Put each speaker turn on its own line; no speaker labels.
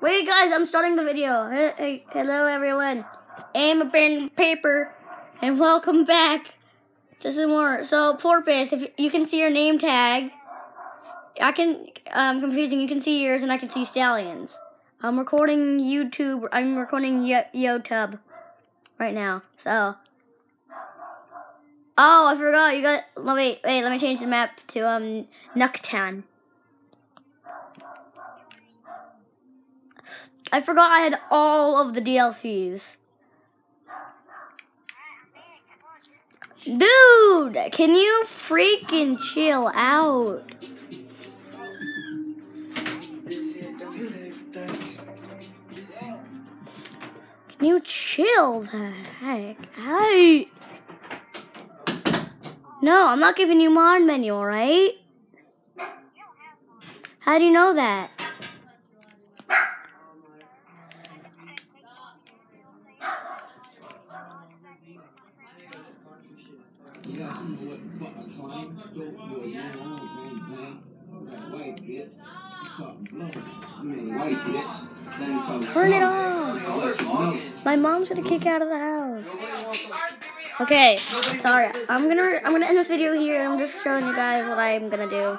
Wait, guys, I'm starting the video. Hey, hey, hello, everyone. I'm a paper, and welcome back to some more. So, Porpoise, if you can see your name tag, I can, um, confusing, you can see yours, and I can see Stallions. I'm recording YouTube, I'm recording Yo- YouTube right now, so. Oh, I forgot, you got, let me, wait, let me change the map to, um, Nuktan. I forgot I had all of the DLCs. Dude, can you freaking chill out? Can you chill the heck out? No, I'm not giving you mod menu, alright? How do you know that? Turn it off. My mom's gonna kick out of the house. Okay, sorry. I'm gonna I'm gonna end this video here. I'm just showing you guys what I'm gonna do.